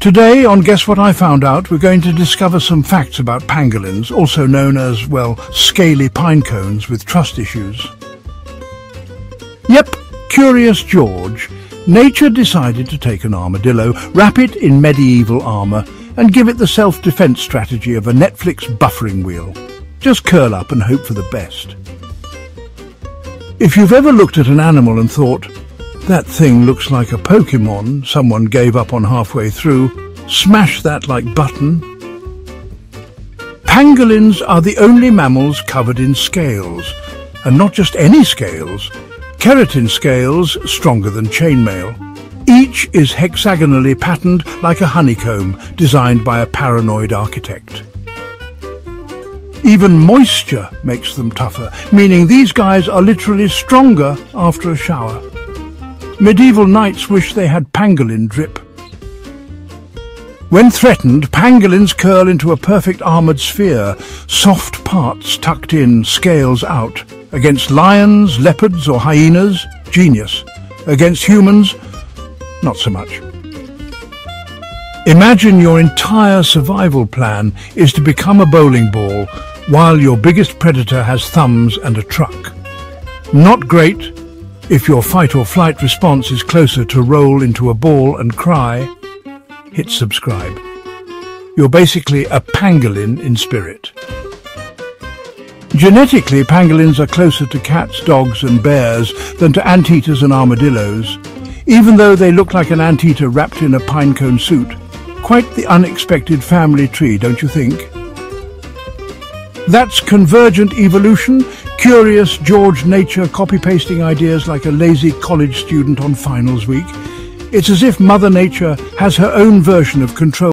Today on Guess What I Found Out, we're going to discover some facts about pangolins, also known as, well, scaly pine cones with trust issues. Yep, Curious George. Nature decided to take an armadillo, wrap it in medieval armour, and give it the self-defense strategy of a Netflix buffering wheel. Just curl up and hope for the best. If you've ever looked at an animal and thought, that thing looks like a Pokemon someone gave up on halfway through. Smash that like button. Pangolins are the only mammals covered in scales. And not just any scales. Keratin scales stronger than chainmail. Each is hexagonally patterned like a honeycomb designed by a paranoid architect. Even moisture makes them tougher, meaning these guys are literally stronger after a shower. Medieval knights wish they had pangolin drip. When threatened, pangolins curl into a perfect armoured sphere, soft parts tucked in, scales out. Against lions, leopards or hyenas, genius. Against humans, not so much. Imagine your entire survival plan is to become a bowling ball while your biggest predator has thumbs and a truck. Not great, if your fight or flight response is closer to roll into a ball and cry, hit subscribe. You're basically a pangolin in spirit. Genetically, pangolins are closer to cats, dogs and bears than to anteaters and armadillos, even though they look like an anteater wrapped in a pinecone suit. Quite the unexpected family tree, don't you think? That's convergent evolution, curious George Nature copy-pasting ideas like a lazy college student on finals week. It's as if Mother Nature has her own version of control